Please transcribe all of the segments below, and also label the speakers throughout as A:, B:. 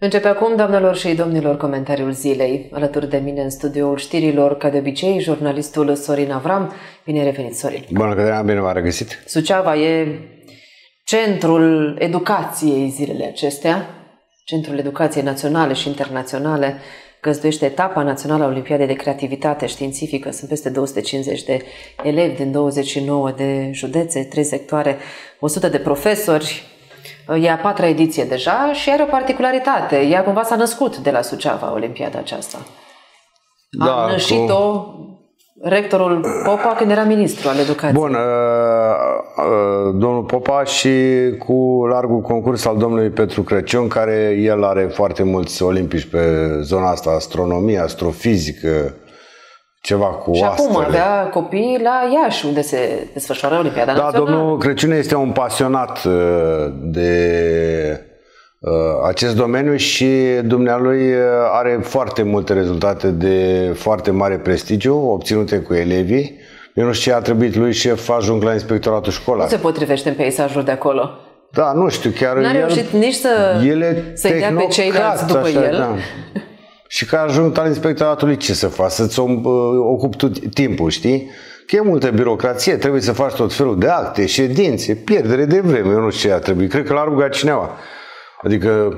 A: Începe acum, doamnelor și domnilor, comentariul zilei. Alături de mine în studioul știrilor, ca de obicei, jurnalistul Sorin Avram. Bine revenit, Sorin.
B: Bună, Cătălina, bine v-am regăsit.
A: Suceava e centrul educației zilele acestea, centrul educației naționale și internaționale, găzduiește etapa națională a Olimpiadei de Creativitate Științifică. Sunt peste 250 de elevi din 29 de județe, 3 sectoare, 100 de profesori, E a patra ediție deja și are o particularitate. Ea cumva s-a născut de la Suceava, Olimpiada aceasta. Da, a nășit-o cu... rectorul Popa când era ministru al educației.
B: Bun, uh, uh, domnul Popa și cu largul concurs al domnului Petru Crăciun, care el are foarte mulți olimpici pe zona asta, astronomie, astrofizică, ceva cu
A: Și
B: astfel.
A: acum avea copii la Iași, unde se desfășoară Olimpiada
B: Da,
A: Națională.
B: domnul Crăciun este un pasionat uh, de uh, acest domeniu și dumnealui uh, are foarte multe rezultate de foarte mare prestigiu obținute cu elevii. Eu nu știu ce a trebuit lui șef ajung la inspectoratul școlar.
A: Nu se potrivește în peisajul de acolo.
B: Da, nu știu, chiar
A: N-a
B: el,
A: reușit nici să,
B: ele
A: să-i dea pe
B: tehnocrat,
A: ceilalți după
B: așa,
A: el.
B: Da. Și că ajung la inspectoratului ce să faci? Să-ți uh, ocupi tu timpul, știi? Că e multă birocrație, trebuie să faci tot felul de acte, ședințe, pierdere de vreme, eu nu știu ce a trebuit. Cred că l-a rugat cineva. Adică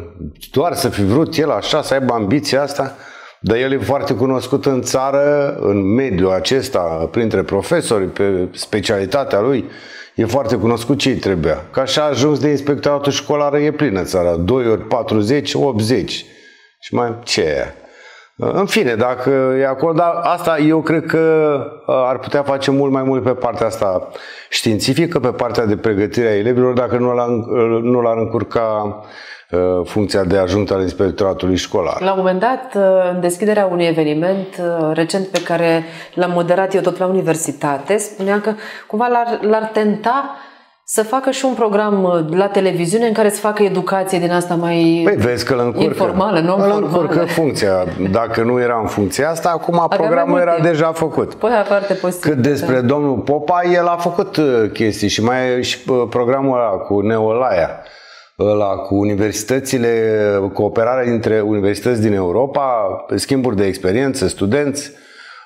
B: doar să fi vrut el așa, să aibă ambiția asta, dar el e foarte cunoscut în țară, în mediul acesta, printre profesori, pe specialitatea lui, e foarte cunoscut ce îi trebuia. Că așa a ajuns de inspectoratul școlar, e plină țara, 2 ori 40, 80. Și mai ce e? În fine, dacă e acolo, dar asta eu cred că ar putea face mult mai mult pe partea asta științifică, pe partea de pregătire a elevilor, dacă nu l-ar, nu l-ar încurca funcția de ajunct al inspectoratului școlar.
A: La un moment dat, în deschiderea unui eveniment recent pe care l-am moderat eu tot la universitate, spunea că cumva l-ar, l-ar tenta să facă și un program la televiziune în care să facă educație din asta mai
B: păi vezi că îl încurcă,
A: informală, nu
B: îl încurcă funcția. Dacă nu era în funcția asta, acum
A: Avea
B: programul
A: mai
B: era
A: multe.
B: deja făcut.
A: Păi, foarte posibil.
B: Cât despre
A: da.
B: domnul Popa, el a făcut uh, chestii și mai e și uh, programul ăla cu Neolaia, ăla cu universitățile, cooperarea dintre universități din Europa, schimburi de experiență, studenți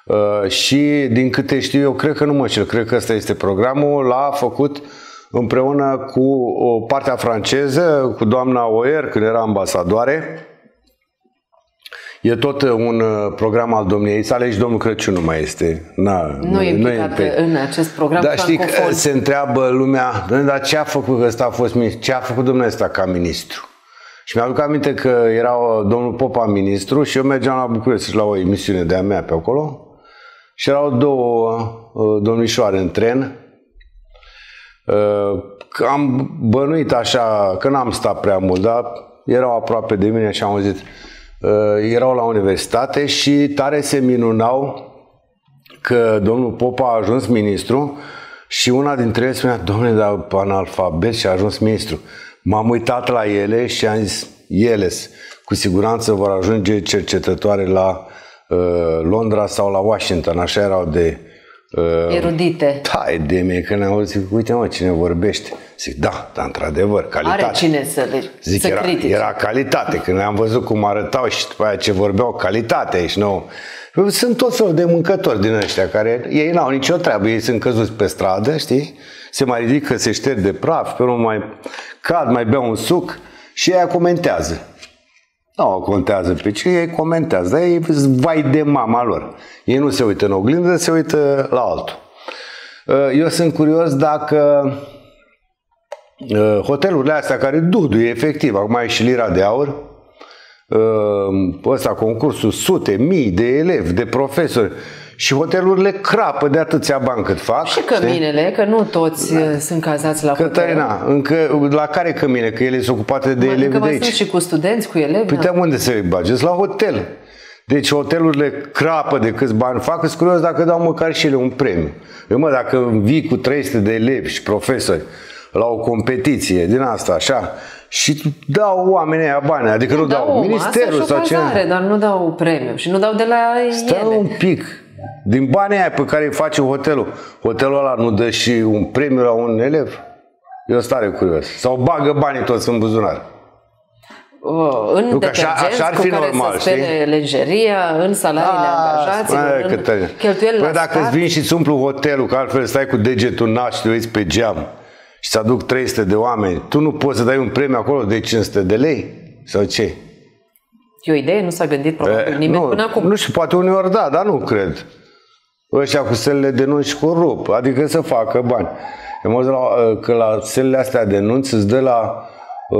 B: uh, și din câte știu eu, cred că nu mă știu, cred că ăsta este programul, l-a făcut împreună cu o partea franceză, cu doamna Oer, când era ambasadoare. E tot un uh, program al domniei sale și domnul Crăciun nu mai este. Na,
A: Nu e implicat
B: pe-
A: în acest program
B: Dar știi că
A: francofon.
B: se întreabă lumea, "Doamne, dar ce a făcut că ăsta a fost ministru? Ce a făcut domnul ăsta ca ministru? Și mi-aduc aminte că era uh, domnul Popa ministru și eu mergeam la București la o emisiune de-a mea pe acolo și erau două uh, domnișoare în tren Uh, că am bănuit așa, că n-am stat prea mult, dar erau aproape de mine și am auzit. Uh, Erau la universitate și tare se minunau că domnul Popa a ajuns ministru și una dintre ele spunea, domnule, dar analfabet și a ajuns ministru. M-am uitat la ele și am zis, ele cu siguranță vor ajunge cercetătoare la uh, Londra sau la Washington, așa erau de uh,
A: Erudite.
B: da, e de mie că ne auzit, uite mă, cine vorbește. Zic, da, dar într-adevăr, calitate.
A: Are cine să le
B: Zic,
A: să
B: era,
A: critique.
B: era calitate. Când am văzut cum arătau și după aia ce vorbeau, calitate aici, nu. Sunt tot felul de mâncători din ăștia care, ei n-au nicio treabă, ei sunt căzuți pe stradă, știi? Se mai ridică, se șterg de praf, pe urmă mai cad, mai bea un suc și ea comentează. Nu contează pe ce, ei comentează, dar ei sunt vai de mama lor. Ei nu se uită în oglindă, se uită la altul. Eu sunt curios dacă uh, hotelurile astea care duduie efectiv, acum e și lira de aur, uh, ăsta concursul, sute, mii de elevi, de profesori și hotelurile crapă de atâția bani cât fac.
A: Și căminele, că nu toți uh, sunt cazați la hotel.
B: Cătălina, încă, la care cămine? Că ele sunt ocupate de
A: Mai-
B: elevi
A: încă
B: de
A: mai
B: aici.
A: sunt și cu studenți, cu elevi.
B: Păi
A: da.
B: de unde să îi bageți? La hotel. Deci hotelurile crapă de câți bani fac, sunt curios dacă dau măcar și ele un premiu. Eu, mă, dacă vii cu 300 de elevi și profesori la o competiție din asta, așa, și dau oamenii aia bani, adică nu dau,
A: dau o
B: ministerul
A: masă și o
B: sau ce.
A: cazare, dar nu dau premiu și nu dau de la
B: Stai
A: ele.
B: un pic. Din banii aia pe care îi face hotelul, hotelul ăla nu dă și un premiu la un elev? Eu sunt tare curios. Sau bagă banii toți în buzunar.
A: uh, în
B: Nu, că așa-
A: detergenți
B: așa ar
A: cu
B: fi
A: care
B: normal,
A: să spele
B: știi?
A: lenjeria, în salariile angajaților,
B: spune
A: în
B: că tăi-
A: cheltuieli
B: Păi
A: la
B: dacă
A: stat.
B: îți vin și îți umplu hotelul, că altfel stai cu degetul în nas și te uiți pe geam și să aduc 300 de oameni, tu nu poți să dai un premiu acolo de 500 de lei? Sau ce?
A: E o idee, nu s-a gândit probabil
B: Eh,
A: nimeni
B: nu,
A: până acum.
B: Nu știu, poate uneori da, dar nu cred. Ăștia cu selele de nunți și corup, adică să facă bani. Eu mă la, că la selele astea de nunți îți dă la uh,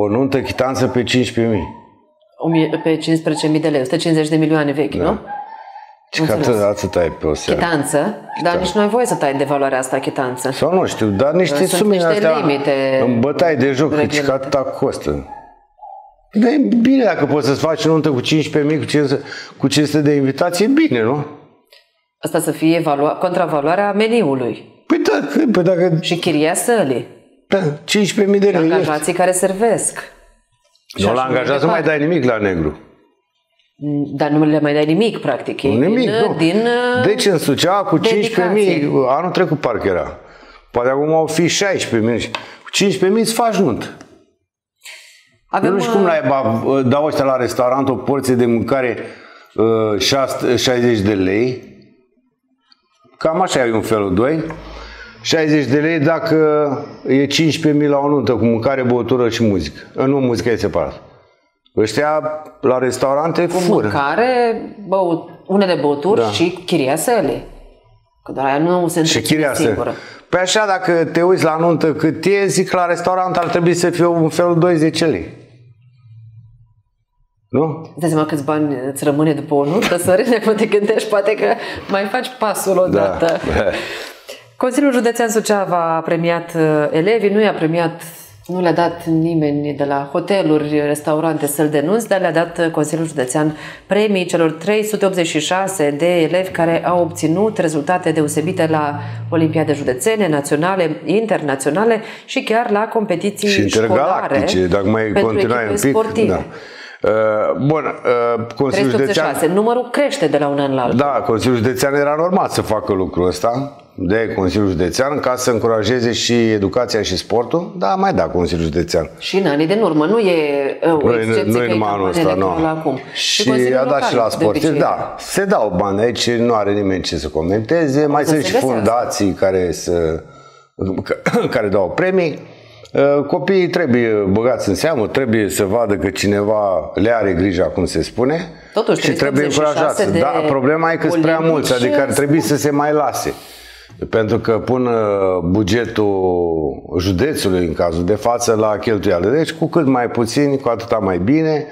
B: o nuntă chitanță pe 15.000.
A: O mie- Pe 15.000 de lei, 150 de milioane vechi,
B: Da.
A: nu?
B: Și că atât, atât ai pe o seară.
A: Chitanță, dar nici nu ai voie să tai de valoarea asta chitanță.
B: Sau nu știu, dar niște
A: Sunt
B: sume
A: niște
B: astea
A: limite
B: în bătaie de joc,
A: reglementate.
B: că atâta costă. Da, e bine dacă poți să-ți faci o nuntă cu 15.000, cu 500, cu 500 de invitații, e bine, nu?
A: Asta să fie valua- contravaloarea meniului
B: Păi da, că- păi dacă,
A: și chiria sălii,
B: da, 15.000 de lei. ești.
A: angajații care servesc. Și
B: Nu
A: așa
B: la
A: mai
B: angajat să mai
A: departe.
B: dai nimic la negru.
A: Dar nu le mai dai nimic, practic. Ei
B: Nimic,
A: vin,
B: nu.
A: Din, uh,
B: deci în Suceava cu 15.000,
A: dedicație.
B: anul trecut parcă era. Poate acum au fi 16.000. Cu 15.000 îți faci nuntă.
A: avem,
B: Eu nu știu
A: uh,
B: cum la eba, dau ăștia la restaurant o porție de mâncare uh, șas- 60 de lei. Cam așa e un felul 2. 60 de lei dacă e 15.000 la o nuntă cu mâncare, băutură și muzică. Uh, Nu, muzica e separat. Ăștia la restaurante fură.
A: mâncare, băut, unele băuturi
B: Da.
A: și chiria sălii. Că doar aia nu se
B: Și
A: întreține
B: chiria
A: singură.
B: să... Păi așa, dacă te uiți la nuntă cât e, zic la restaurant ar trebui să fie un fel 20 lei. Nu?
A: Dă seama câți bani îți rămâne după o nuntă, Sărine, când te gândești, poate că mai faci pasul odată.
B: Da.
A: Consiliul Județean Suceava a premiat uh, elevii, nu i-a premiat, nu le-a dat nimeni de la hoteluri, restaurante, săli de nunți, dar le-a dat uh, Consiliul Județean premii celor 386 de elevi care au obținut rezultate deosebite la Olimpiade județene, naționale, internaționale și chiar la competiții
B: și intergalactice,
A: școlare
B: dacă mai
A: pentru
B: continuai
A: echipe
B: un pic.
A: sportive.
B: Da. Uh, bun, uh, Consiliul Județean,
A: 386. Numărul crește de la un an la altul.
B: da, Consiliul Județean era normal să facă lucrul ăsta de Consiliul Județean ca să încurajeze și educația și sportul, da, mai da Consiliul Județean.
A: Și în anii din urmă, nu e uh, o
B: Nu e-
A: excepție
B: nu
A: că
B: e
A: e
B: numai anul
A: campanie
B: ăsta, nu.
A: electorală acum.
B: Și
A: Consiliul
B: a dat
A: Local,
B: și la
A: de
B: sportiv,
A: obicei.
B: da. Se dau bani aici, nu are nimeni ce să comenteze. Mai
A: să
B: sunt
A: se
B: și
A: găsească.
B: fundații care, să, care dau premii. Uh, Copiii trebuie băgați în seamă, trebuie să vadă că cineva le are grijă, cum se spune,
A: Totuși,
B: și trebuie
A: 386
B: încurajați.
A: de
B: Da, problema e că sunt prea
A: olimpici
B: mulți, adică ar trebui să se mai lase. Pentru că pun uh, bugetul județului în cazul de față la cheltuială. Deci cu cât mai puțini, cu atâta mai bine.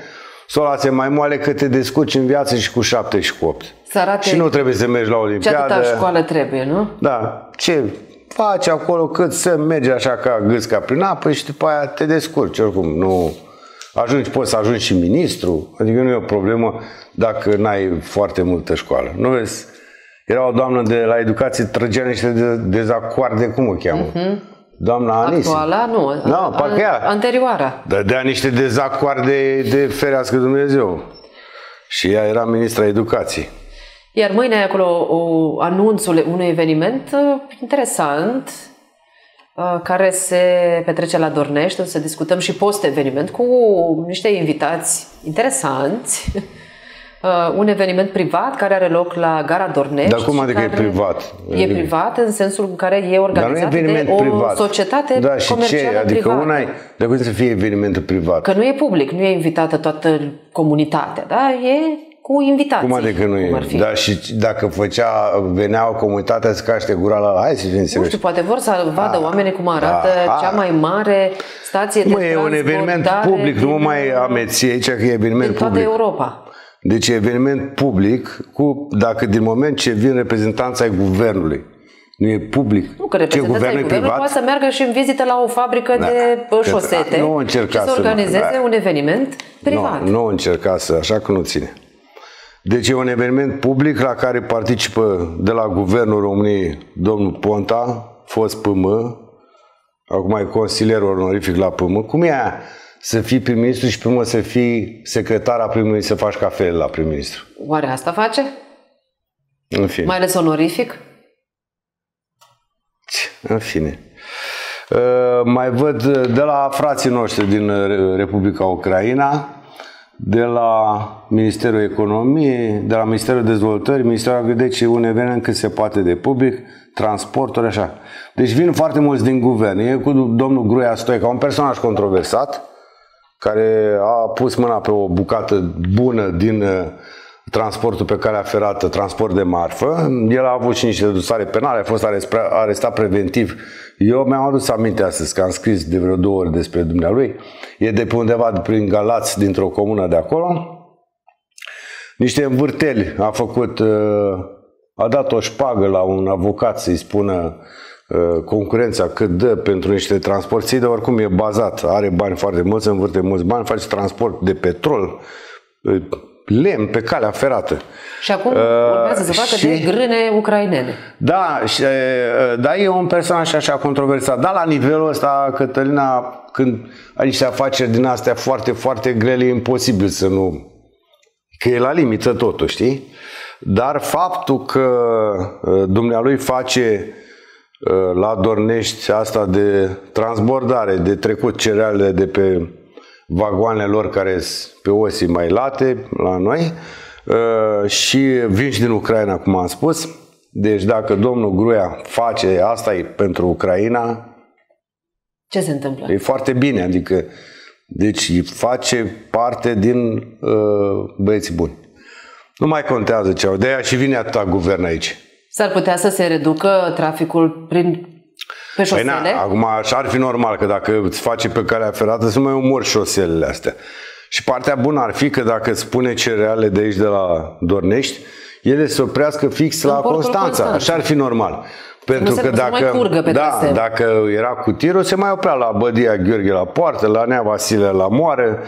B: Să o lase mai moale că te descurci în viață și cu șapte și cu opt.
A: Să arate
B: Și nu trebuie să mergi la
A: Ce
B: Olimpiadă.
A: atâta școală trebuie, nu?
B: Da. Ce faci acolo cât să mergi așa ca gâsca prin apă și după aia te descurci. Oricum, nu ajungi, poți să ajungi și ministru. Adică nu e o problemă dacă n-ai foarte multă școală. Nu vezi? Era o doamnă de la educație, trăgea niște de, dezacoarde, cum o cheamă? Doamna Anisi.
A: Actuala, nu.
B: Da,
A: an-
B: parcă ea.
A: Anterioara.
B: Dădea niște dezacoarde de ferească Dumnezeu. Și ea era ministra educației.
A: Iar mâine ai acolo o, anunțul unui eveniment uh, interesant uh, care se petrece la Dornești. O să discutăm și post-eveniment cu niște invitați interesanți. Uh, un eveniment privat care are loc la Gara Dornești.
B: Dar cum
A: și
B: adică e
A: care-
B: privat?
A: E privat în sensul în care e
B: Dar nu e
A: organizat
B: eveniment
A: de o
B: privat.
A: societate
B: da, și
A: comercială
B: ce? Adică
A: privată.
B: una e, de cum să fie evenimentul privat?
A: Că nu e public, nu e invitată toată comunitatea, da? E cu invitații.
B: cum adică nu
A: cum ar
B: e?
A: fi.
B: Da, și dacă făcea, venea o comunitate să caște gura la hai să fim
A: Nu
B: serios.
A: știu, poate vor să vadă oamenii cum arată
B: Aha.
A: cea mai mare stație de
B: Mă, e un eveniment
A: transportare
B: public, nu
A: din,
B: mai ameții aici că e eveniment
A: din toată
B: public.
A: Europa.
B: Deci e eveniment public, cu, dacă din moment ce vin reprezentanța ai guvernului, nu e public.
A: Nu că
B: ce
A: reprezentanța
B: guvernul
A: ai
B: e
A: guvernului
B: privat?
A: poate să meargă și în vizită la o fabrică
B: Da.
A: de bă,
B: Că-
A: șosete
B: nu încerca
A: și să
B: să-
A: organizeze
B: da.
A: un eveniment privat.
B: Nu, nu încerca să, așa că nu ține. Deci e un eveniment public la care participă de la Guvernul României domnul Ponta, fost PM, acum e consilier onorific la PM. Cum e aia să fii prim-ministru și primul să fii secretar a primului să faci cafele la prim-ministru?
A: Oare asta face?
B: În fine.
A: Mai ales onorific?
B: În fine. Mai văd de la frații noștri din Republica Ucraina, de la Ministerul Economiei, de la Ministerul Dezvoltării, Ministerul Agriculturii, un eveniment cât se poate de public, transporturi, așa. Deci vin foarte mulți din guvern. E cu domnul Gruia Stoica, un personaj controversat, care a pus mâna pe o bucată bună din uh, transportul pe calea ferată, transport de marfă. El a avut și niște dosare penale, a fost arestat preventiv. Eu mi-am adus aminte astăzi că am scris de vreo două ori despre dumnealui. E de pe undeva prin Galați, dintr-o comună de acolo. Niște învârteli a făcut, uh, a dat o șpagă la un avocat să-i spună uh, concurența cât dă pentru niște transporții, dar oricum e bazat, are bani foarte mulți, învârte mulți bani, face transport de petrol, uh, lemn pe calea ferată.
A: Și acum urmează să facă și, de grâne ucrainene.
B: Da, și, da, e un personaj așa controversat. Dar la nivelul ăsta, Cătălina, când ai niște afaceri din astea foarte, foarte grele, e imposibil să nu... Că e la limită totul, știi? Dar faptul că dumnealui face la Dornești asta de transbordare, de trecut cerealele de pe vagoanele lor care sunt pe osi mai late la noi uh, și vin și din Ucraina, cum am spus. Deci dacă domnul Gruia face asta e pentru Ucraina,
A: ce se întâmplă?
B: E foarte bine, adică deci face parte din uh, băieții buni. Nu mai contează ce au. De aia și vine atâta guvern aici.
A: S-ar putea să se reducă traficul prin pe șosele? Păi
B: na, acum așa ar fi normal că dacă îți face pe calea ferată să mai umori șoselele astea. Și partea bună ar fi că dacă îți pune cereale de aici de la Dornești, ele se oprească fix la Constanța. Constanța. Așa ar fi normal. Pentru că dacă,
A: pe
B: da, dacă era cu tirul, se mai oprea la Bădia Gheorghe la poartă, la Nea Vasile la moară,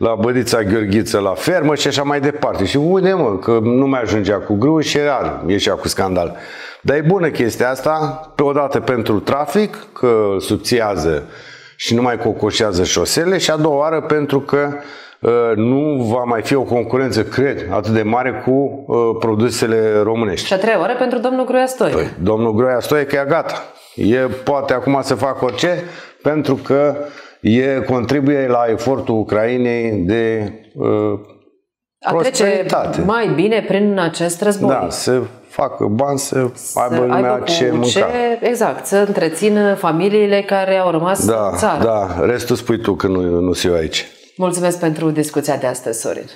B: la Bădița Gheorghiță la fermă și așa mai departe. Și unde mă, că nu mai ajungea cu grâu și era, ieșea cu scandal. Dar e bună chestia asta, pe o dată pentru trafic, că subțiază și nu mai cocoșează șosele și a doua oară pentru că uh, nu va mai fi o concurență, cred, atât de mare cu uh, produsele românești.
A: Și a treia oară pentru domnul Groia Stoica. Păi,
B: domnul Groia Stoica e gata. E poate acum să facă orice pentru că e contribuie la efortul Ucrainei de uh, a trece
A: mai bine prin acest război.
B: Da, să facă bani, să, să aibă lumea aibă ce mânca. Ce,
A: exact, să întrețină familiile care au rămas
B: da,
A: în țară.
B: Da, restul spui tu că nu, nu eu aici.
A: Mulțumesc pentru discuția de astăzi, Sorin.